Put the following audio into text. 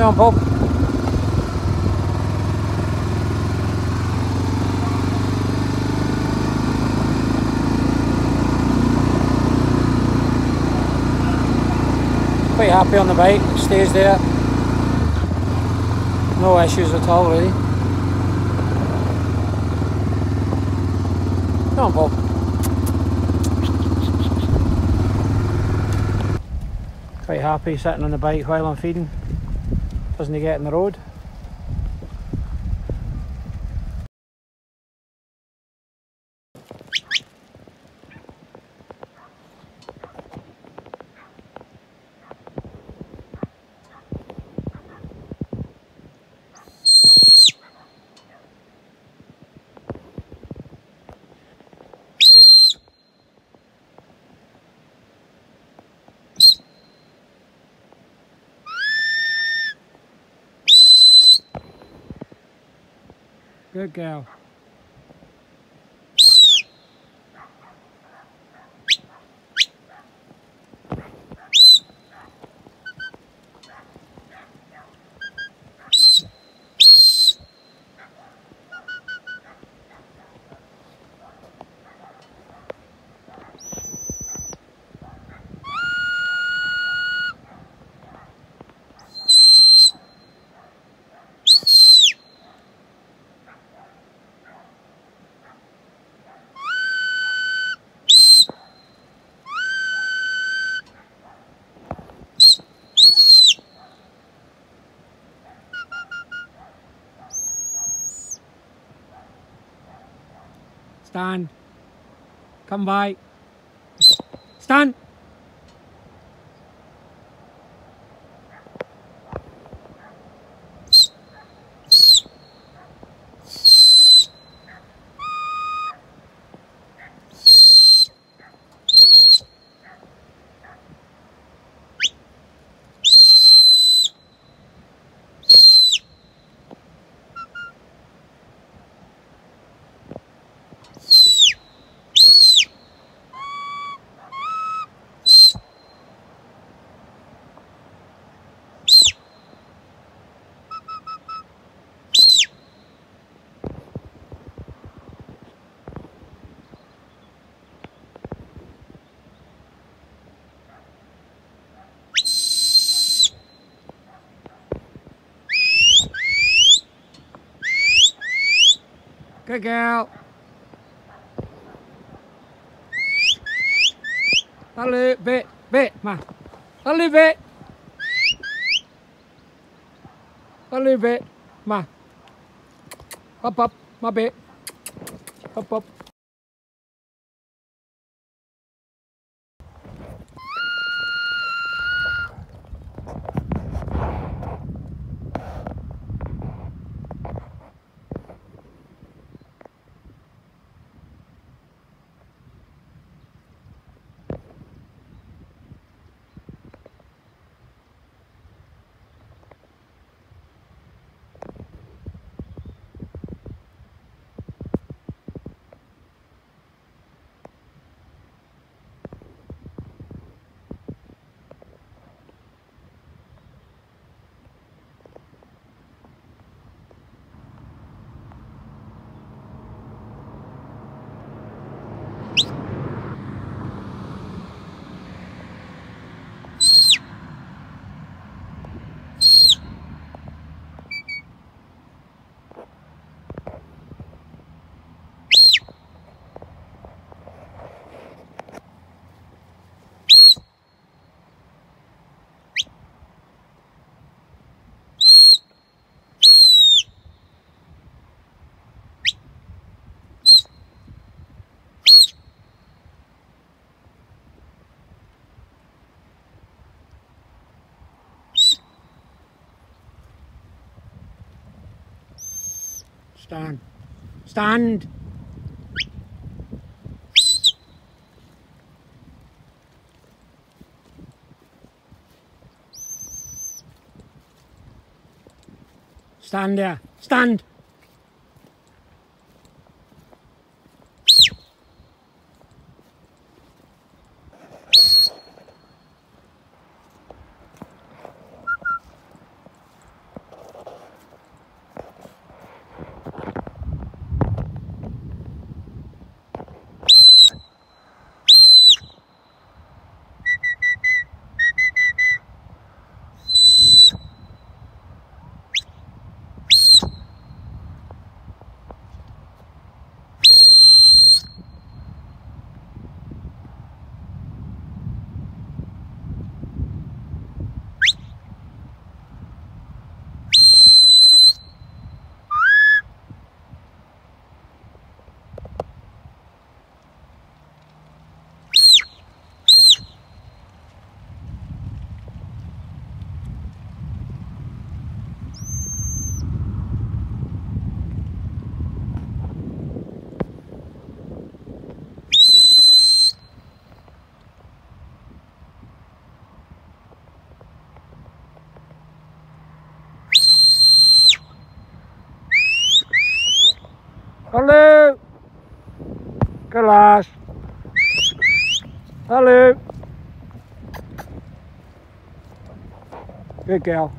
On, Bob. Quite happy on the bike, stays there. No issues at all really. Come on Bob. Quite happy sitting on the bike while I'm feeding. Doesn't he get in the road? Good girl. Stand. Come by. Stand. Good girl. A little bit, bit, ma. A bit. A bit, ma. Up, up, my bit. Up, up. Stand. Stand. Stand there. Stand. Hello. Kelas. Hello. Good girl.